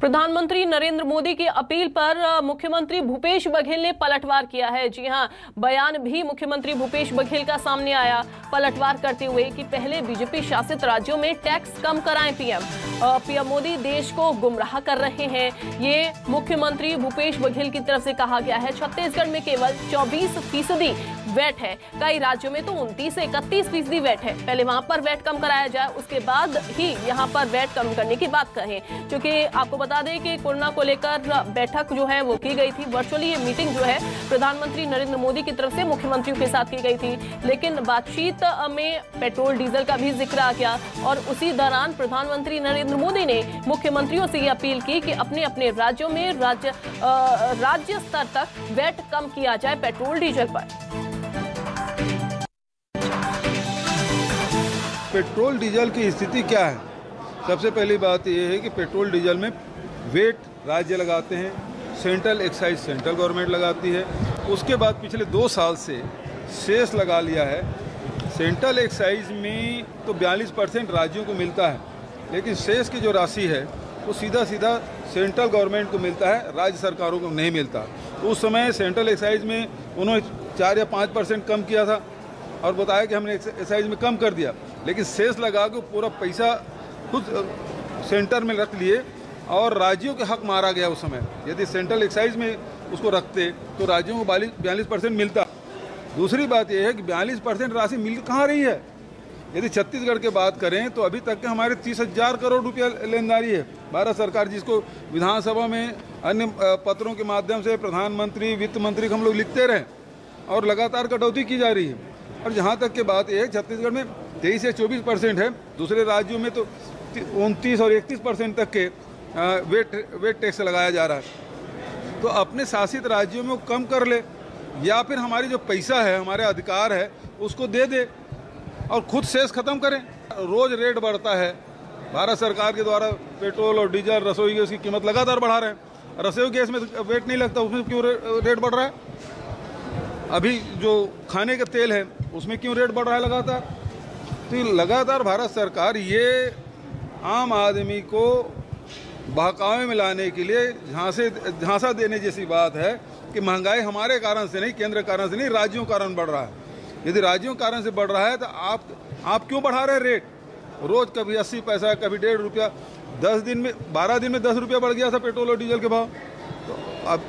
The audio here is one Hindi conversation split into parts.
प्रधानमंत्री नरेंद्र मोदी की अपील पर मुख्यमंत्री भूपेश बघेल ने पलटवार किया है। जी हाँ, बयान भी मुख्यमंत्री भूपेश बघेल का सामने आया। पलटवार करते हुए कि पहले बीजेपी शासित राज्यों में टैक्स कम कराएँ पीएम। पीएम मोदी देश को गुमराह कर रहे हैं। ये मुख्यमंत्री भूपेश बघेल की तरफ़ से कहा गया है। छत्तीसगढ़ में केवल 24 फ़ीसदी वैट है। कई राज्यों में तो 29 से 31 फ़ीसदी वैट है। पहले वहाँ पर वैट कम कराया जाए, उसके बाद ही यहाँ पर वैट कम करने की बात कहें। क्योंकि आपको बता दें कि कोरोना को लेकर बैठक जो है वो की गई थी। वर्चुअली ये मीटिंग जो है प्रधानमंत्री नरेंद्र मोदी की तरफ़ से मुख्यमंत्रियों के साथ की गई थी। लेकिन बातचीत में पेट्रोल, डीजल का भी ज़िक्र आ गया और उसी दौरान प्रधानमंत्री नरेंद्र मोदी ने मुख्यमंत्रियों से ये अपील की कि अपने अपने राज्यों में राज्य राज्य स्तर तक वैट कम किया जाए पेट्रोल, डीजल पर। पेट्रोल, डीजल की स्थिति क्या है? सबसे पहली बात यह है कि पेट्रोल, डीजल में वेट राज्य लगाते हैं, सेंट्रल एक्साइज सेंट्रल गवर्नमेंट लगाती है। उसके बाद पिछले दो साल से शेष लगा लिया है। सेंट्रल एक्साइज में तो 42 परसेंट राज्यों को मिलता है, लेकिन शेष की जो राशि है, वो सीधा सीधा सेंट्रल गवर्नमेंट को मिलता है, राज्य सरकारों को नहीं मिलता। उस समय सेंट्रल एक्साइज में उन्होंने चार या पाँच परसेंट कम किया था और बताया कि हमने एक्साइज में कम कर दिया, लेकिन शेष लगा के पूरा पैसा खुद सेंटर में रख लिए। और राज्यों के हक मारा गया उस समय। यदि सेंट्रल एक्साइज में उसको रखते तो राज्यों को बयालीस परसेंट मिलता। दूसरी बात यह है कि बयालीस परसेंट राशि मिल कहाँ रही है? यदि छत्तीसगढ़ की बात करें तो अभी तक के हमारे तीस हज़ार करोड़ रुपया लेनदारी है। भारत सरकार जिसको विधानसभा में अन्य पत्रों के माध्यम से प्रधानमंत्री, वित्त मंत्री हम लोग लिखते रहे, और लगातार कटौती की जा रही है। और जहाँ तक की बात यह है, छत्तीसगढ़ में तेईस से चौबीस परसेंट है। दूसरे राज्यों में तो उनतीस और इकतीस परसेंट तक के वेट वेट टैक्स लगाया जा रहा है। तो अपने शासित राज्यों में वो कम कर ले, या फिर हमारी जो पैसा है, हमारे अधिकार है, उसको दे दे और खुद सेस खत्म करें। रोज रेट बढ़ता है। भारत सरकार के द्वारा पेट्रोल और डीजल, रसोई गैस की कीमत लगातार बढ़ा रहे हैं। रसोई गैस में वेट नहीं लगता, उसमें क्यों रेट बढ़ रहा है? अभी जो खाने का तेल है, उसमें क्यों रेट बढ़ रहा है लगातार? तो लगातार भारत सरकार ये आम आदमी को बहकावे में लाने के लिए झांसे, झांसा देने जैसी बात है कि महँगाई हमारे कारण से नहीं, केंद्र कारण से नहीं, राज्यों कारण बढ़ रहा है। यदि राज्यों कारण से बढ़ रहा है तो आप आप क्यों बढ़ा रहे रेट रोज कभी अस्सी पैसा, कभी डेढ़ रुपया, दस दिन में, बारह दिन में दस रुपया बढ़ गया था पेट्रोल और डीजल के भाव। तो अब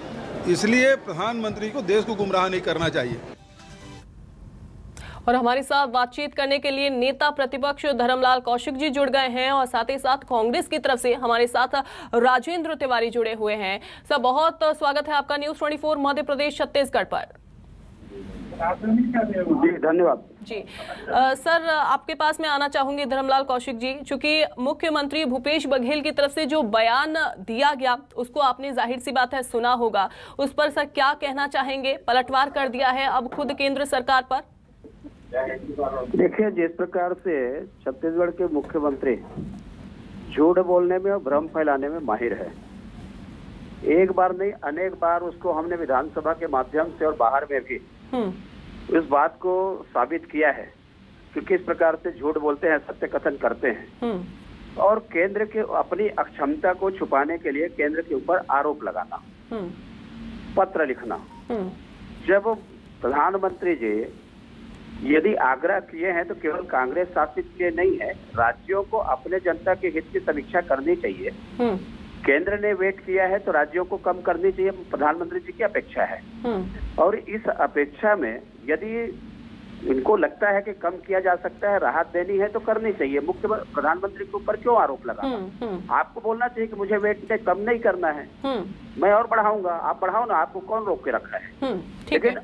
इसलिए प्रधानमंत्री को देश को गुमराह नहीं करना चाहिए। और हमारे साथ बातचीत करने के लिए नेता प्रतिपक्ष धर्मलाल कौशिक जी जुड़ गए हैं और साथ ही साथ कांग्रेस की तरफ़ से हमारे साथ राजेंद्र तिवारी जुड़े हुए हैं। सर बहुत स्वागत है आपका न्यूज़ 24 मध्य प्रदेश छत्तीसगढ़ पर। जी धन्यवाद। जी। अ, सर आपके पास मैं आना चाहूँगी धर्मलाल कौशिक जी चूँकि मुख्यमंत्री भूपेश बघेल की तरफ़ से जो बयान दिया गया उसको आपने ज़ाहिर सी बात है सुना होगा। उस पर सर क्या कहना चाहेंगे? पलटवार कर दिया है अब खुद केंद्र सरकार पर। देखिए जिस प्रकार से छत्तीसगढ़ के मुख्यमंत्री झूठ बोलने में और भ्रम फैलाने में माहिर है। एक बार नहीं अनेक बार उसको हमने विधानसभा के माध्यम से और बाहर में भी हम्म। इस बात को साबित किया है कि किस प्रकार से झूठ बोलते हैं सत्य कथन करते हैं। हम्म। और केंद्र के अपनी अक्षमता को छुपाने के लिए केंद्र के ऊपर आरोप लगाना हम्म। पत्र लिखना। जब प्रधानमंत्री जी यदि आग्रह किए हैं तो केवल कांग्रेस शासित के नहीं है राज्यों को अपने जनता के हित की समीक्षा करनी चाहिए। हम्म। केंद्र ने वेट किया है तो राज्यों को कम करनी चाहिए प्रधानमंत्री जी की अपेक्षा है। हम्म। और इस अपेक्षा में यदि इनको लगता है कि कम किया जा सकता है राहत देनी है तो करनी चाहिए। मुख्य प्रधानमंत्री के ऊपर क्यों आरोप लगा? हम्म आपको बोलना चाहिए कि मुझे वेट पे कम नहीं करना है। मैं और बढ़ाऊँगा। आप बढ़ाओ ना आपको कौन रोक के रखा है। लेकिन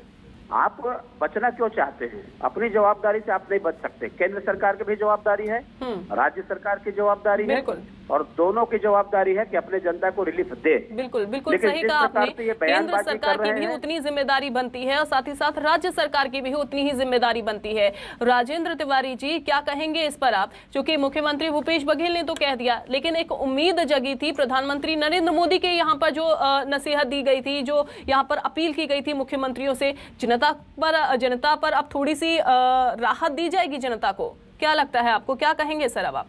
आप बचना क्यों चाहते हैं? अपनी जवाबदारी से आप नहीं बच सकते। केंद्र सरकार की भी जवाबदारी है हम्म। राज्य सरकार की जवाबदारी है। और दोनों की जवाबदारी है कि अपने जनता को रिलीफ दे। बिल्कुल बिल्कुल सही कहा आपने। केंद्र सरकार की भी उतनी ज़िम्मेदारी बनती है और साथ ही साथ राज्य सरकार की भी उतनी ही ज़िम्मेदारी बनती है। राजेंद्र तिवारी जी क्या कहेंगे इस पर आप? क्योंकि मुख्यमंत्री भूपेश बघेल ने तो कह दिया लेकिन एक उम्मीद जगी थी प्रधानमंत्री नरेंद्र मोदी के यहाँ पर जो नसीहत दी गई थी जो यहाँ पर अपील की गई थी मुख्यमंत्रियों से। जनता पर जनता पर अब थोड़ी सी राहत दी जाएगी जनता को? क्या लगता है आपको? क्या कहेंगे सर अब आप?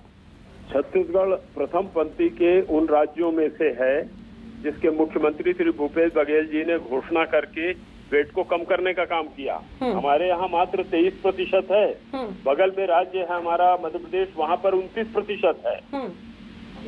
छत्तीसगढ़ प्रथम पंक्ति के उन राज्यों में से है जिसके मुख्यमंत्री श्री भूपेश बघेल जी ने घोषणा करके वेट को कम करने का काम किया। हमारे यहाँ मात्र तेईस प्रतिशत है। बगल में राज्य है हमारा मध्य प्रदेश वहाँ पर उनतीस प्रतिशत है।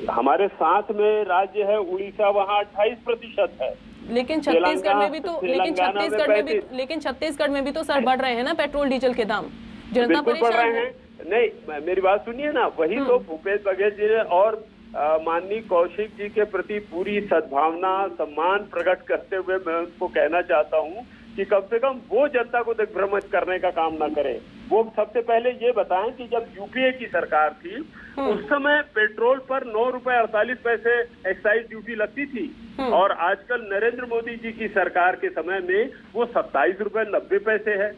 हमारे साथ में राज्य है उड़ीसा वहाँ अट्ठाईस प्रतिशत है। लेकिन छत्तीसगढ़ में भी तो लेकिन छत्तीसगढ़ में भी लेकिन छत्तीसगढ़ में भी तो सर बढ़ रहे हैं ना पेट्रोल डीजल के दाम। जनता बढ़ परेशान रहे हैं। नहीं मेरी बात सुनिए ना वही तो भूपेश बघेल जी ने और माननीय कौशिक जी के प्रति पूरी सद्भावना सम्मान प्रकट करते हुए मैं उनको कहना चाहता हूँ कि कम से कम वो जनता को दिग्भ्रमित करने का काम ना करें। वो सबसे पहले ये बताएँ कि जब यूपीए की सरकार थी उस समय पेट्रोल पर नौ रुपए अड़तालीस पैसे एक्साइज ड्यूटी लगती थी और आजकल नरेंद्र मोदी जी की सरकार के समय में वो सत्ताईस रुपए नब्बे पैसे है।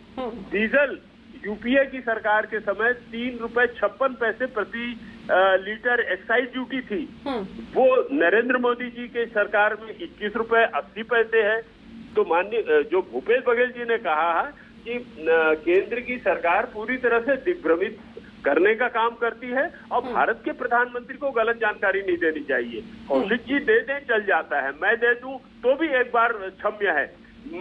डीजल यूपीए की सरकार के समय तीन रुपए छप्पन पैसे प्रति लीटर एक्साइज ड्यूटी थी। वो नरेंद्र मोदी जी के सरकार में इक्कीस रुपए अस्सी पैसे है। तो माननीय जो भूपेश बघेल जी ने कहा है कि केंद्र की सरकार पूरी तरह से दिग्भ्रमित करने का काम करती है और भारत के प्रधानमंत्री को गलत जानकारी नहीं देनी चाहिए। कौशिक जी दे दें चल जाता है। मैं दे दूँ तो भी एक बार क्षम्य है।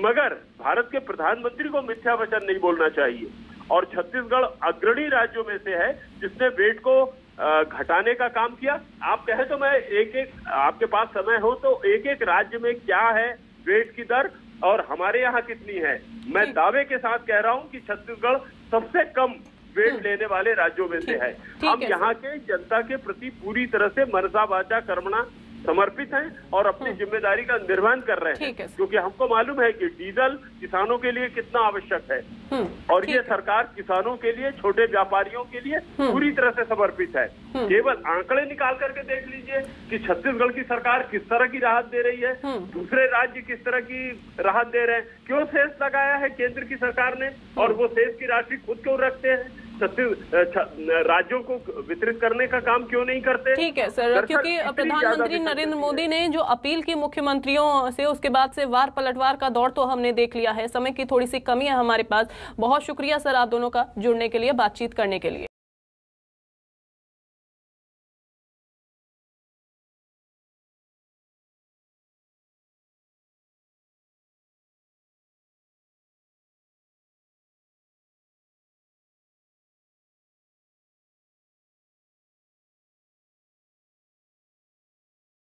मगर भारत के प्रधानमंत्री को मिथ्या वचन नहीं बोलना चाहिए। और छत्तीसगढ़ अग्रणी राज्यों में से है जिसने वेट को घटाने का काम किया। आप कहे तो मैं एक एक आपके पास समय हो तो एक एक राज्य में क्या है वेट की दर और हमारे यहाँ कितनी है? मैं दावे के साथ कह रहा हूँ कि छत्तीसगढ़ सबसे कम वेट लेने वाले राज्यों में से है। हम यहाँ के जनता के प्रति पूरी तरह से मनसा वाचा कर्मणा समर्पित हैं और अपनी ज़िम्मेदारी का निर्वहन कर रहे हैं। क्योंकि हमको मालूम है कि डीजल किसानों के लिए कितना आवश्यक है। हम्म, और ये सरकार किसानों के लिए छोटे व्यापारियों के लिए पूरी तरह से समर्पित है। केवल आंकड़े निकाल करके देख लीजिए कि छत्तीसगढ़ की सरकार किस तरह की राहत दे रही है। दूसरे राज्य किस तरह की राहत दे रहे हैं। क्यों सेस लगाया है केंद्र की सरकार ने? और वो सेस की राशि खुद क्यों रखते हैं? छत्तीस राज्यों को वितरित करने का काम क्यों नहीं करते? ठीक है सर। क्योंकि प्रधानमंत्री नरेंद्र मोदी ने जो अपील की मुख्यमंत्रियों से उसके बाद से वार पलटवार का दौर तो हमने देख लिया है। समय की थोड़ी सी कमी है हमारे पास। बहुत शुक्रिया सर आप दोनों का जुड़ने के लिए बातचीत करने के लिए।